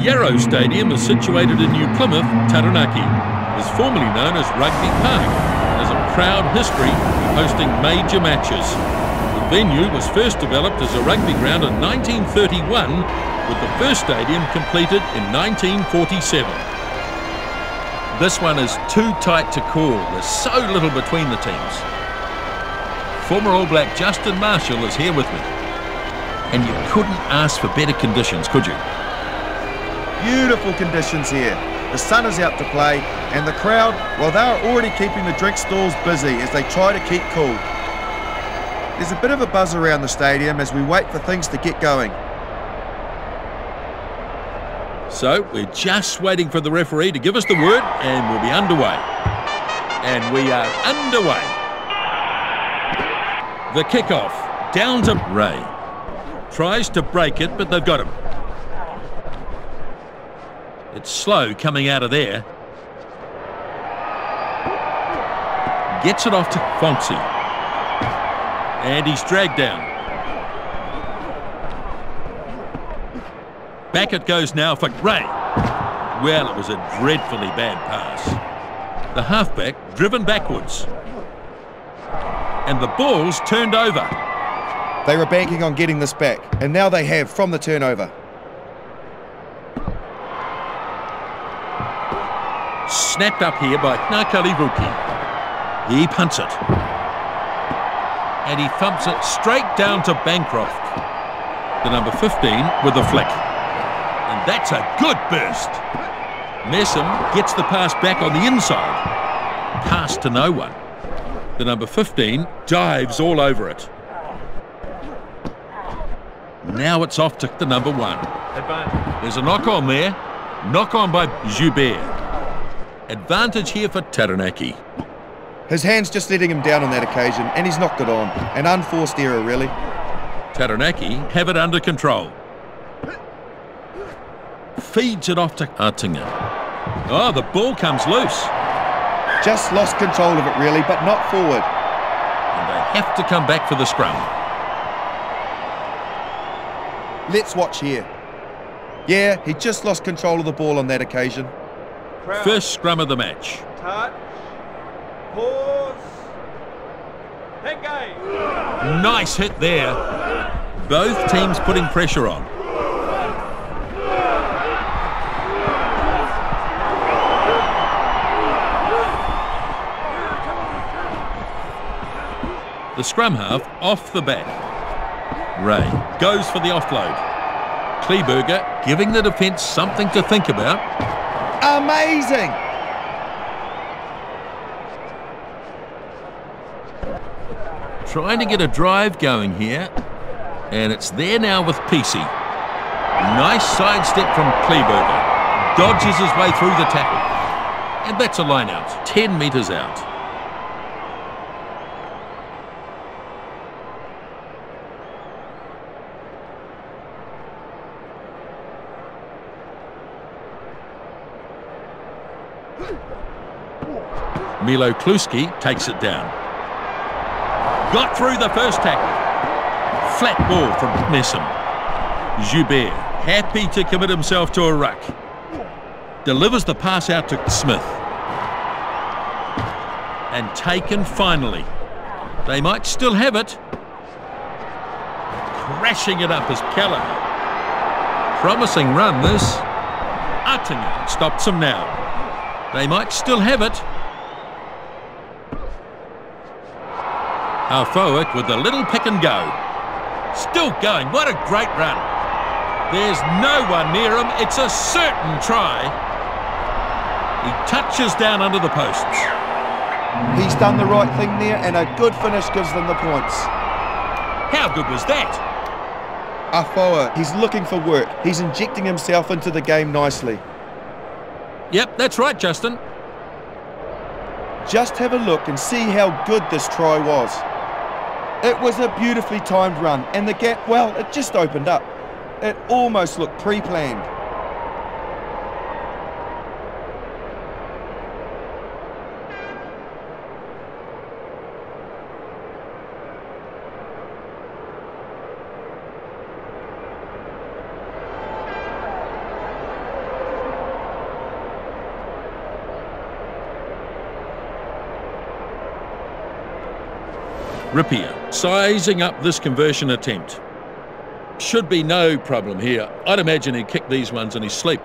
Yarrow Stadium is situated in New Plymouth, Taranaki. It is formerly known as Rugby Park and has a proud history of hosting major matches. The venue was first developed as a rugby ground in 1931 with the first stadium completed in 1947. This one is too tight to call. There's so little between the teams. Former All Black Justin Marshall is here with me. And you couldn't ask for better conditions, could you? Beautiful conditions here. The sun is out to play, and the crowd, well, they're already keeping the drink stalls busy as they try to keep cool. There's a bit of a buzz around the stadium as we wait for things to get going. So we're just waiting for the referee to give us the word, and we'll be underway. And we are underway. The kickoff down to Ray. Tries to break it, but they've got him. It's slow coming out of there. Gets it off to Fonzie. And he's dragged down. Back it goes now for Ray. Well, it was a dreadfully bad pass. The halfback driven backwards. And the ball's turned over. They were banking on getting this back, and now they have from the turnover. Snapped up here by Nakali Ruki. He punts it. And he thumps it straight down to Bancroft. The number 15 with a flick. And that's a good burst. Messam gets the pass back on the inside. Pass to no one. The number 15 dives all over it. Now it's off to the number one. There's a knock on there. Knock on by Joubert. Advantage here for Taranaki. His hand's just letting him down on that occasion, and he's knocked it on. An unforced error, really. Taranaki have it under control. Feeds it off to Artinga. Oh, the ball comes loose. Just lost control of it, really, but not forward. And they have to come back for the scrum. Let's watch here. Yeah, he just lost control of the ball on that occasion. First scrum of the match. Touch. Pause. Engage. Nice hit there. Both teams putting pressure on. The scrum half off the back. Ray goes for the offload. Kleberger giving the defence something to think about. Amazing! Trying to get a drive going here. And it's there now with PC. Nice sidestep from Kleberger. Dodges his way through the tackle. And that's a line out. 10 metres out. Milo Kluski takes it down. Got through the first tackle. Flat ball from Messam. Joubert, happy to commit himself to a ruck. Delivers the pass out to Smith. And taken finally. They might still have it. Crashing it up as Keller. Promising run this. Uttinger stops him now. They might still have it. Alfoic with a little pick and go. Still going. What a great run. There's no one near him. It's a certain try. He touches down under the posts. He's done the right thing there, and a good finish gives them the points. How good was that? Afoa, he's looking for work. He's injecting himself into the game nicely. Yep, that's right, Justin. Just have a look and see how good this try was. It was a beautifully timed run, and the gap, well, it just opened up. It almost looked pre-planned. Ripia sizing up this conversion attempt. Should be no problem here. I'd imagine he'd kick these ones in his sleep.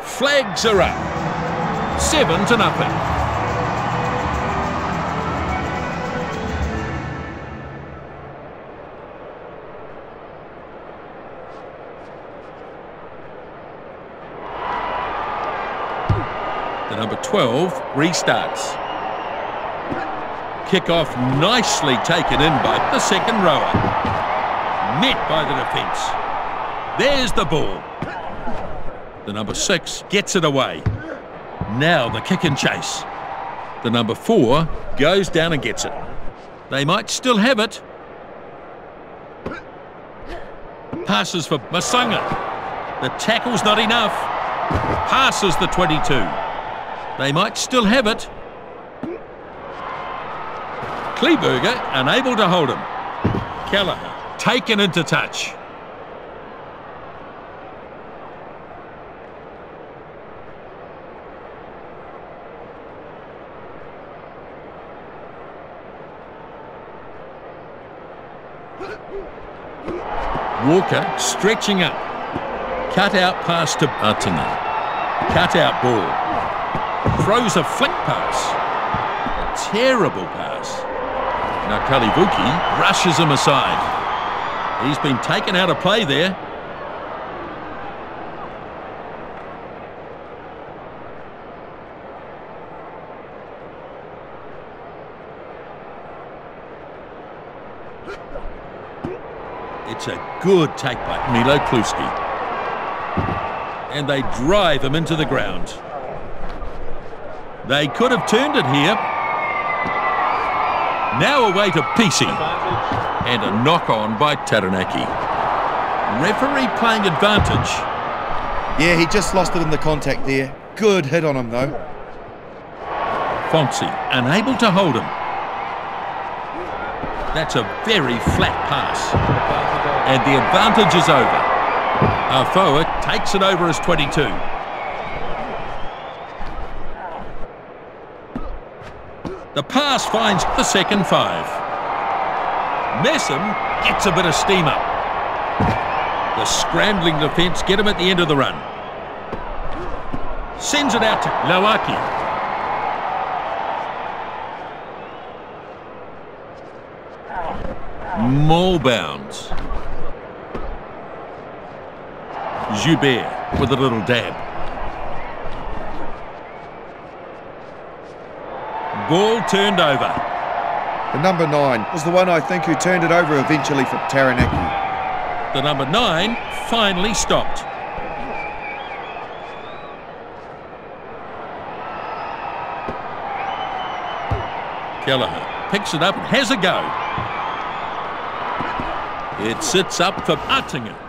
Flags are up. Seven to nothing. The number 12 restarts. Kick off nicely taken in by the second rower. Met by the defence. There's the ball. The number six gets it away. Now the kick and chase. The number four goes down and gets it. They might still have it. Passes for Masanga. The tackle's not enough. Passes the 22. They might still have it. Kleberger unable to hold him. Kelleher taken into touch. Walker stretching up. Cut out pass to Artinga. Cut out ball. Throws a flick pass. A terrible pass. Now Kalivuki rushes him aside. He's been taken out of play there. It's a good take by Milo Kluski. And they drive him into the ground. They could have turned it here. Now away to Pisi. And a knock on by Taranaki. Referee playing advantage. Yeah, he just lost it in the contact there. Good hit on him, though. Fonzie unable to hold him. That's a very flat pass. And the advantage is over. Afoa takes it over as 22. The pass finds the second five. Messam gets a bit of steam up. The scrambling defence get him at the end of the run. Sends it out to Lawaki. More bounds. Joubert with a little dab. Ball turned over. The number nine was the one I think who turned it over eventually for Taranaki. The number nine finally stopped. Kelleher picks it up and has a go. It sits up for Uttinger.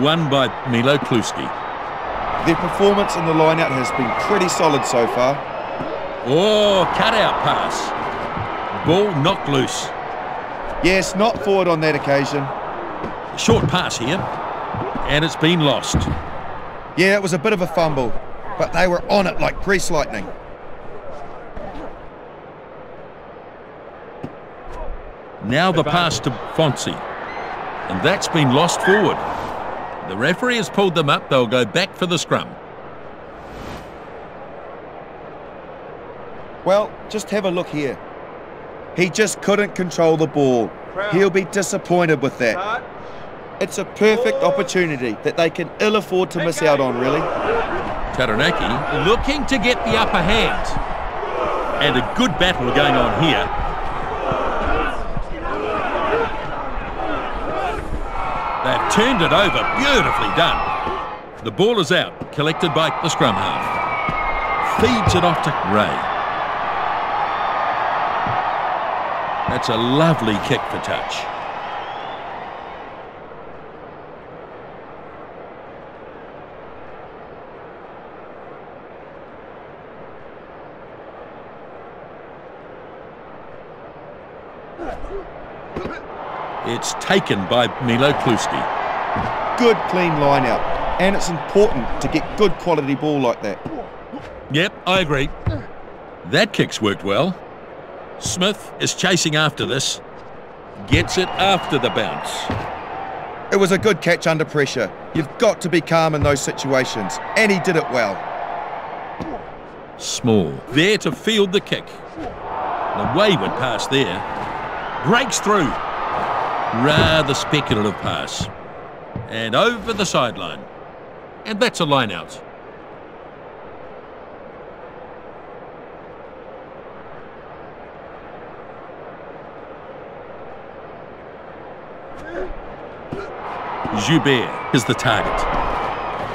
Won by Milo Kluski. Their performance in the lineout has been pretty solid so far. Oh, cut out pass. Ball knocked loose. Yes, not forward on that occasion. Short pass here. And it's been lost. Yeah, it was a bit of a fumble, but they were on it like grease lightning. Now the pass to Fonzie. And that's been lost forward. The referee has pulled them up. They'll go back for the scrum. Well, just have a look here. He just couldn't control the ball. He'll be disappointed with that. It's a perfect opportunity that they can ill afford to miss out on, really. Taranaki looking to get the upper hand. And a good battle going on here. They've turned it over. Beautifully done. The ball is out, collected by the scrum half. Feeds it off to Ray. That's a lovely kick for touch. It's taken by Milo Kluski. Good clean line out. And it's important to get good quality ball like that. Yep, I agree. That kick's worked well. Smith is chasing after this. Gets it after the bounce. It was a good catch under pressure. You've got to be calm in those situations. And he did it well. Small. There to field the kick. The wayward pass there. Breaks through. Rather speculative pass. And over the sideline. And that's a line out. Joubert is the target.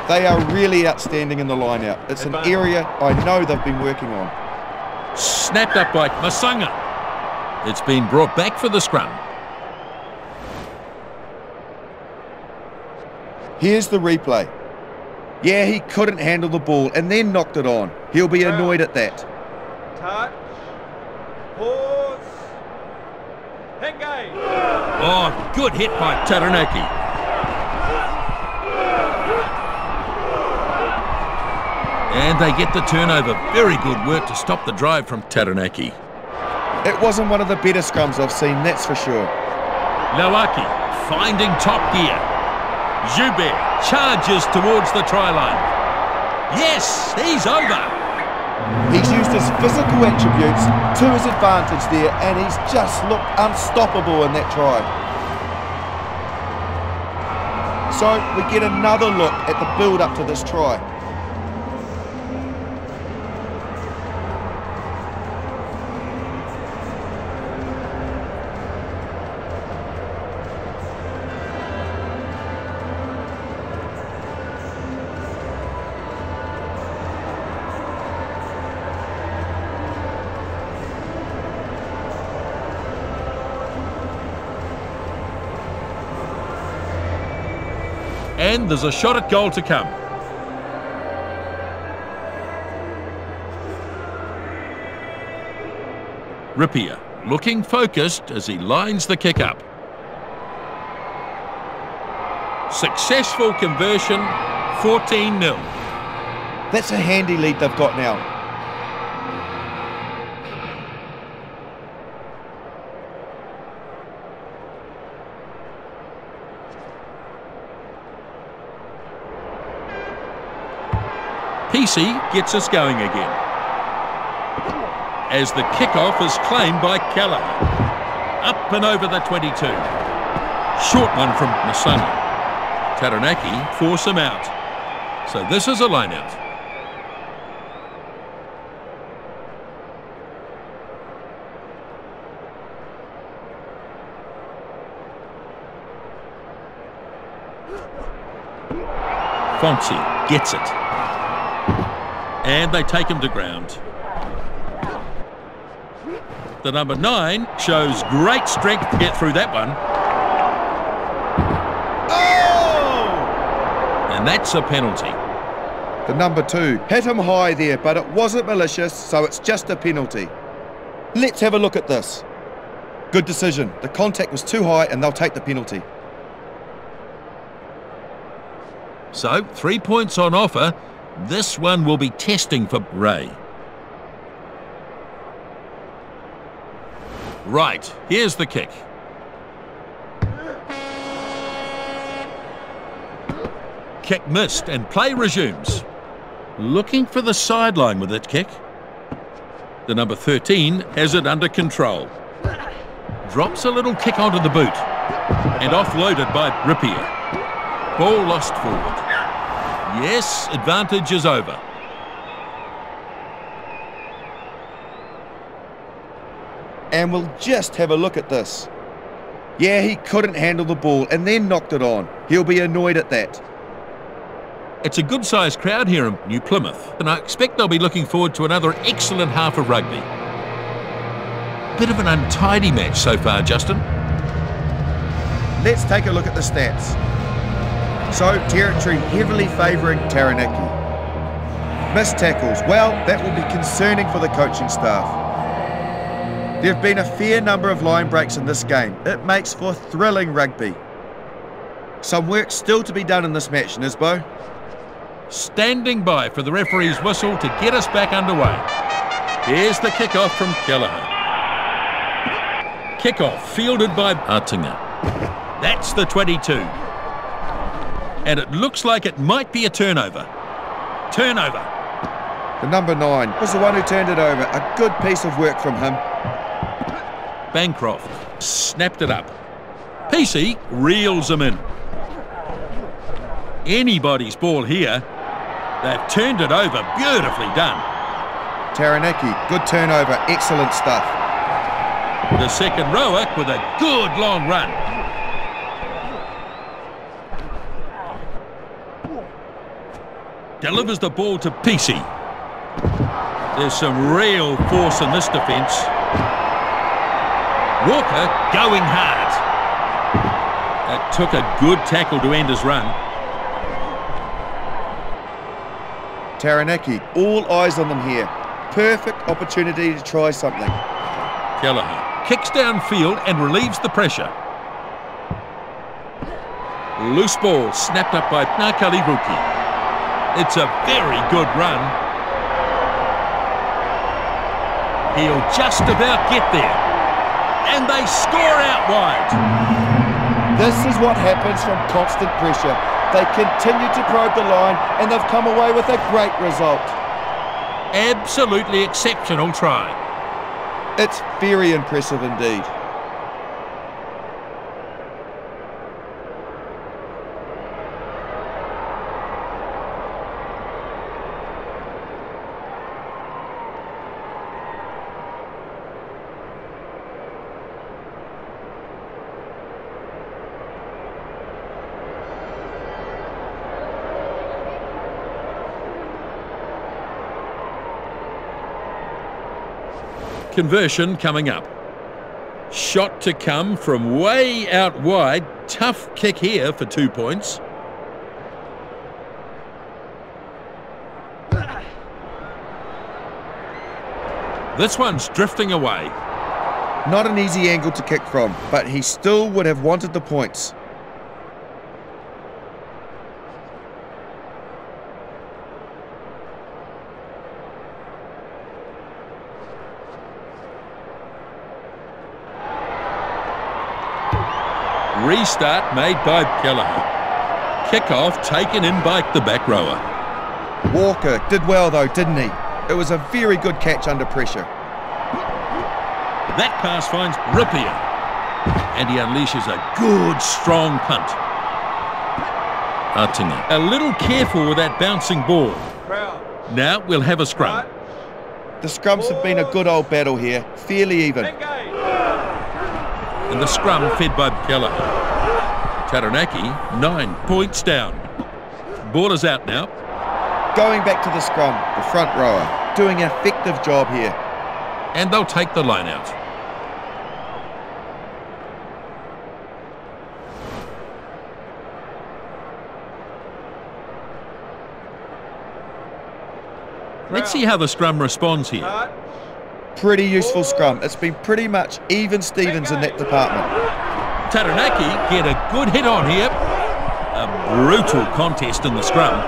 They are really outstanding in the line out. It's an area I know they've been working on. Snapped up by Masanga. It's been brought back for the scrum. Here's the replay. Yeah, he couldn't handle the ball and then knocked it on. He'll be annoyed at that. Touch. Pause. Engage. Oh, good hit by Taranaki. And they get the turnover. Very good work to stop the drive from Taranaki. It wasn't one of the better scrums I've seen, that's for sure. Lawaki finding top gear. Joubert charges towards the try line. Yes, he's over. He's used his physical attributes to his advantage there, and he's just looked unstoppable in that try. So we get another look at the build up to this try. There's a shot at goal to come. Ripia looking focused as he lines the kick up. Successful conversion, 14 0. That's a handy lead they've got now. PC gets us going again. As the kickoff is claimed by Keller. Up and over the 22. Short one from Masanga. Taranaki force him out. So this is a line out. Gets it. And they take him to ground. The number nine shows great strength to get through that one. Oh! And that's a penalty. The number two hit him high there, but it wasn't malicious, so it's just a penalty. Let's have a look at this. Good decision. The contact was too high and they'll take the penalty. So, three points on offer. This one will be testing for Ray. Right, here's the kick. Kick missed and play resumes. Looking for the sideline with that kick. The number 13 has it under control. Drops a little kick onto the boot. And offloaded by Ripia. Ball lost forward. Yes, advantage is over. And we'll just have a look at this. Yeah, he couldn't handle the ball and then knocked it on. He'll be annoyed at that. It's a good sized crowd here in New Plymouth, and I expect they'll be looking forward to another excellent half of rugby. Bit of an untidy match so far, Justin. Let's take a look at the stats. So, territory heavily favouring Taranaki. Missed tackles, well, that will be concerning for the coaching staff. There have been a fair number of line breaks in this game. It makes for thrilling rugby. Some work still to be done in this match, Nisbo. Standing by for the referee's whistle to get us back underway. Here's the kickoff from Kelleher. Kickoff fielded by Artinger. That's the 22. And it looks like it might be a turnover. Turnover. The number nine was the one who turned it over. A good piece of work from him. Bancroft snapped it up. PC reels him in. Anybody's ball here. They've turned it over. Beautifully done. Taranaki, good turnover. Excellent stuff. The second rower with a good long run. Delivers the ball to PC. There's some real force in this defence. Walker going hard. That took a good tackle to end his run. Taranaki, all eyes on them here. Perfect opportunity to try something. Kelleher kicks downfield and relieves the pressure. Loose ball snapped up by Nakali Ruki. It's a very good run. He'll just about get there. And they score out wide. This is what happens from constant pressure. They continue to probe the line and they've come away with a great result. Absolutely exceptional try. It's very impressive indeed. Conversion coming up. Shot to come from way out wide. Tough kick here for two points. This one's drifting away. Not an easy angle to kick from, but he still would have wanted the points. Restart made by Kelleher. Kickoff taken in by the back rower. Walker did well though, didn't he? It was a very good catch under pressure. That pass finds Ripia. And he unleashes a good, strong punt. Artinger. A little careful with that bouncing ball. Now we'll have a scrum. The scrums have been a good old battle here, fairly even. And the scrum fed by Kelleher. Taranaki, nine points down. Ball is out now. Going back to the scrum, the front rower, doing an effective job here. And they'll take the line out. Let's see how the scrum responds here. Pretty useful scrum. It's been pretty much even Stevens in that department. Taranaki get a good hit on here. A brutal contest in the scrum.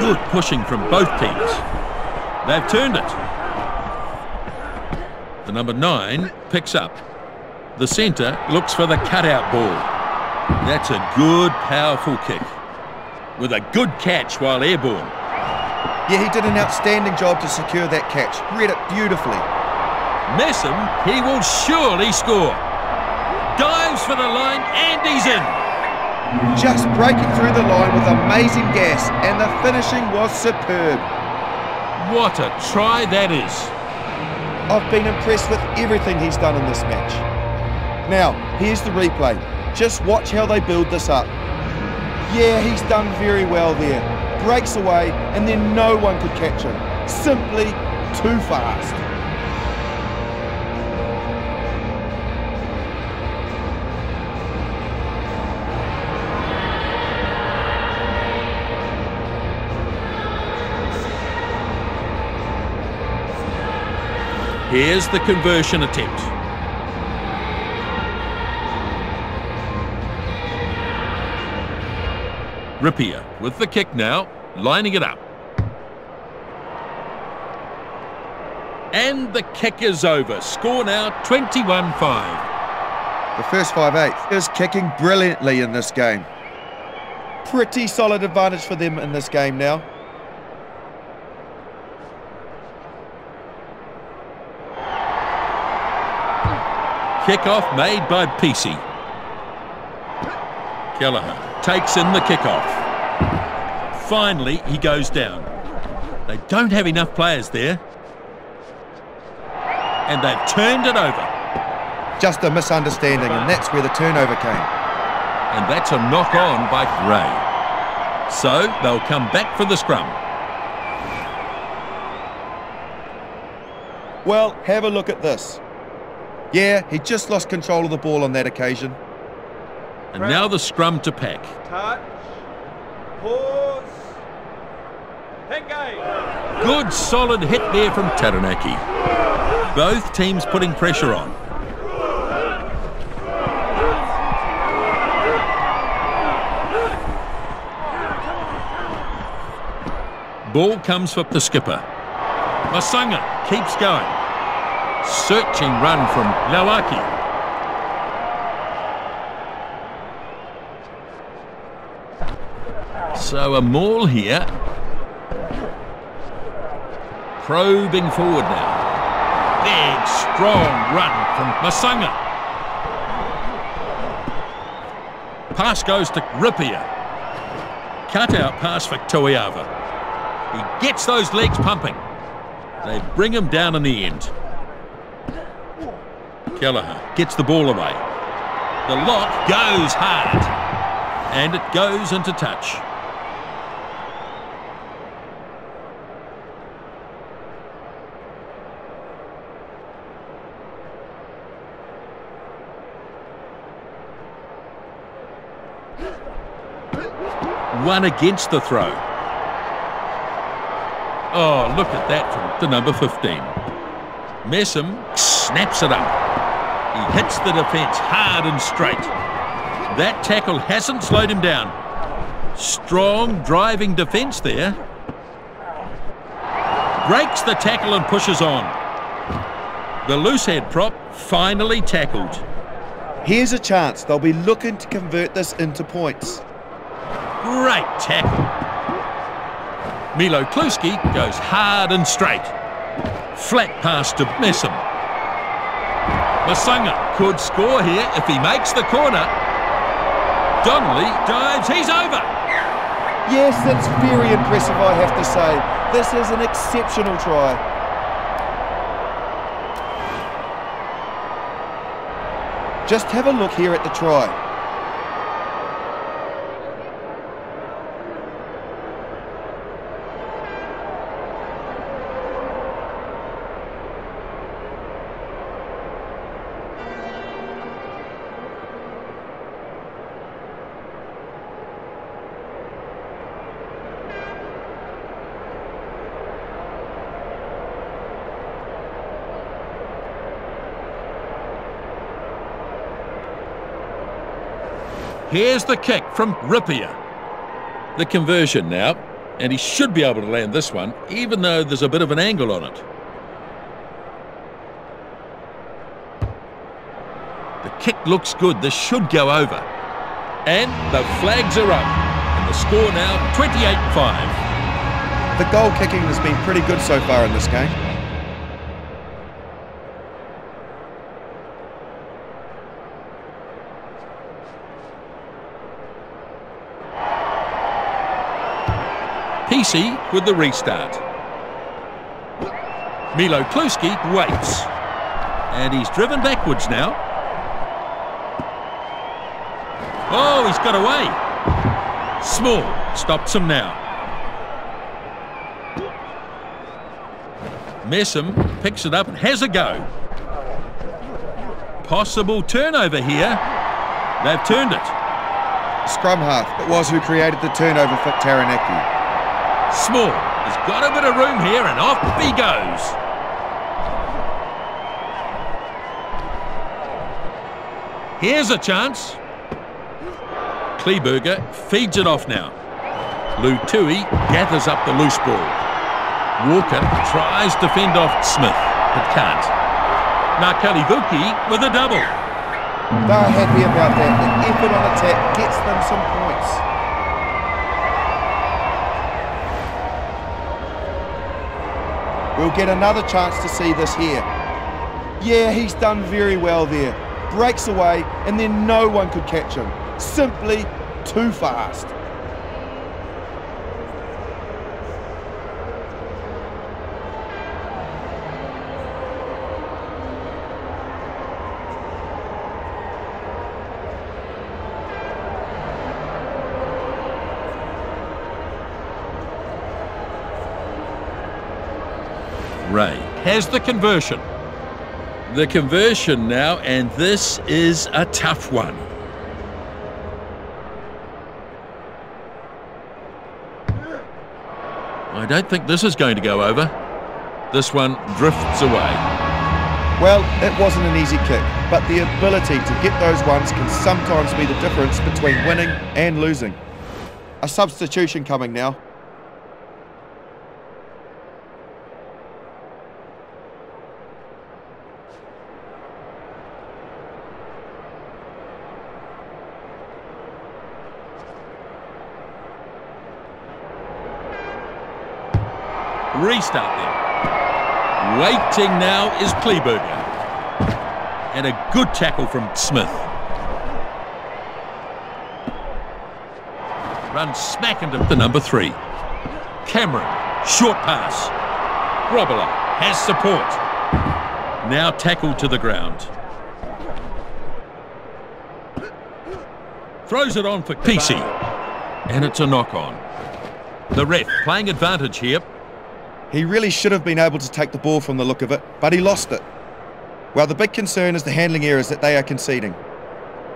Good pushing from both teams. They've turned it. The number nine picks up. The centre looks for the cutout ball. That's a good, powerful kick. With a good catch while airborne. Yeah, he did an outstanding job to secure that catch. Read it beautifully. Messam, he will surely score. Dives for the line and he's in. Just breaking through the line with amazing gas and the finishing was superb. What a try that is. I've been impressed with everything he's done in this match. Now, here's the replay. Just watch how they build this up. Yeah, he's done very well there. Breaks away and then no one could catch him. Simply too fast. Here's the conversion attempt. Ripia with the kick now, lining it up. And the kick is over. Score now 21-5. The first 5-8 is kicking brilliantly in this game. Pretty solid advantage for them in this game now. Kickoff made by Peacey. Kelleher takes in the kickoff. Finally, he goes down. They don't have enough players there. And they've turned it over. Just a misunderstanding, and that's where the turnover came. And that's a knock on by Gray. So they'll come back for the scrum. Well, have a look at this. Yeah, he just lost control of the ball on that occasion. And now the scrum to pack. Touch. Pause. Engage. Good solid hit there from Taranaki. Both teams putting pressure on. Ball comes for the skipper. Masanga keeps going. Searching run from Lawaki. So a maul here. Probing forward now. Big, strong run from Masanga. Pass goes to Ripia. Cut out pass for Tuiava. He gets those legs pumping. They bring him down in the end. Kelleher gets the ball away. The lock goes hard. And it goes into touch. One against the throw. Oh, look at that from the number 15. Messam snaps it up. He hits the defence hard and straight. That tackle hasn't slowed him down. Strong driving defence there. Breaks the tackle and pushes on. The loose head prop finally tackled. Here's a chance. They'll be looking to convert this into points. Great tackle. Milo Kluski goes hard and straight. Flat pass to Messam. Masanga could score here if he makes the corner. Donnelly dives, he's over. Yes, that's very impressive, I have to say. This is an exceptional try. Just have a look here at the try. Here's the kick from Ripia. The conversion now, and he should be able to land this one, even though there's a bit of an angle on it. The kick looks good. This should go over. And the flags are up. And the score now 28-5. The goal kicking has been pretty good so far in this game. Peacey with the restart. Milo Kluski waits. And he's driven backwards now. Oh, he's got away. Small stops him now. Messam picks it up and has a go. Possible turnover here. They've turned it. Scrum half, it was who created the turnover for Taranaki. Small has got a bit of room here and off he goes. Here's a chance. Kleberger feeds it off now. Lutui gathers up the loose ball. Walker tries to fend off Smith, but can't. Nakalivuki with a double. They're happy about that. The effort on attack gets them some points. We'll get another chance to see this here. Yeah, he's done very well there. Breaks away, and then no one could catch him. Simply too fast. Ray has the conversion. The conversion now, and this is a tough one. I don't think this is going to go over. This one drifts away. Well, it wasn't an easy kick, but the ability to get those ones can sometimes be the difference between winning and losing. A substitution coming now. Restart them. Waiting now is Kleberger. And a good tackle from Smith. Runs smack into the number three. Cameron, short pass. Robela has support. Now tackled to the ground. Throws it on for PC. And it's a knock on. The ref playing advantage here. He really should have been able to take the ball from the look of it, but he lost it. Well, the big concern is the handling errors that they are conceding.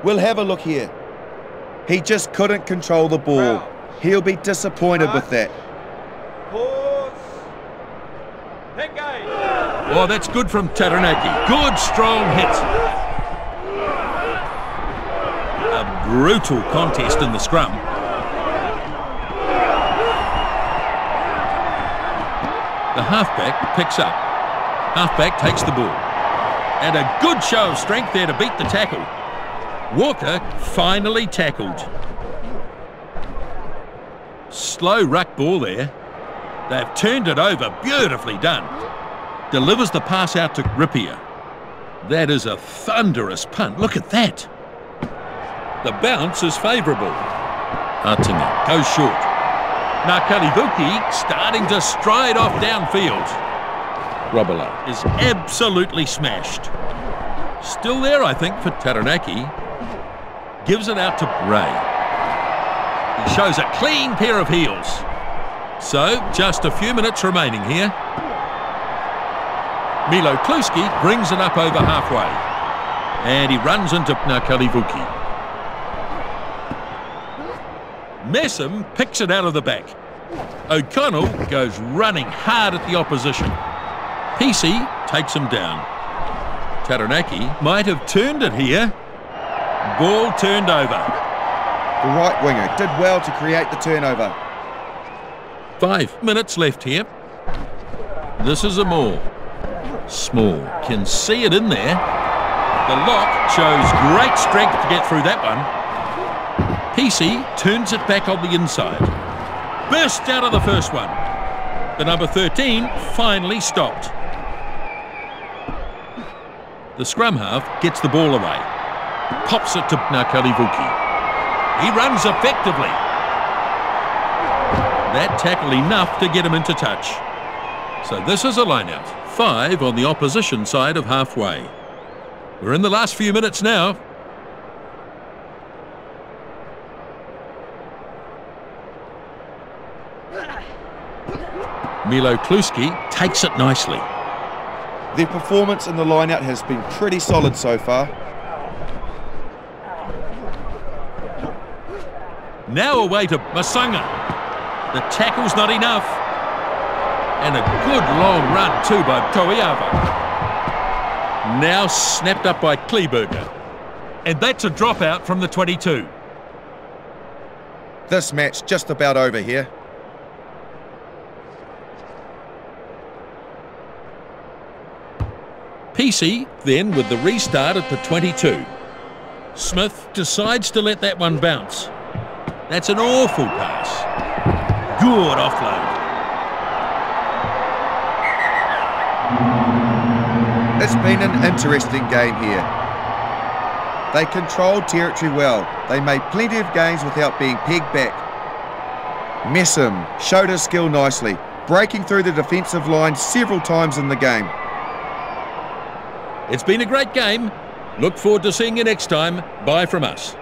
We'll have a look here. He just couldn't control the ball. He'll be disappointed with that. Pause. Oh, that's good from Taranaki. Good, strong hit. A brutal contest in the scrum. The halfback picks up. Halfback takes the ball. And a good show of strength there to beat the tackle. Walker finally tackled. Slow ruck ball there. They've turned it over. Beautifully done. Delivers the pass out to Ripia. That is a thunderous punt. Look at that. The bounce is favourable. Artinga goes short. Nakalivuki starting to stride off downfield. Robela is absolutely smashed. Still there, I think, for Taranaki. Gives it out to Bray. He shows a clean pair of heels. So, just a few minutes remaining here. Milo Kluski brings it up over halfway. And he runs into Nakalivuki. Messam picks it out of the back. O'Connell goes running hard at the opposition. PC takes him down. Taranaki might have turned it here. Ball turned over. The right winger did well to create the turnover. Five minutes left here. This is a maul. Small can see it in there. The lock shows great strength to get through that one. PC turns it back on the inside. Burst out of the first one. The number 13 finally stopped. The scrum half gets the ball away. Pops it to Nakalivuki. He runs effectively. That tackle enough to get him into touch. So this is a lineout. Five on the opposition side of halfway. We're in the last few minutes now. Milo Kluski takes it nicely. Their performance in the lineout has been pretty solid so far. Now away to Masanga. The tackle's not enough. And a good long run too by Toiava. Now snapped up by Kleberger. And that's a dropout from the 22. This match just about over here. Then with the restart at the 22. Smith decides to let that one bounce. That's an awful pass. Good offload. It's been an interesting game here. They controlled territory well. They made plenty of gains without being pegged back. Messam showed his skill nicely, breaking through the defensive line several times in the game. It's been a great game. Look forward to seeing you next time. Bye from us.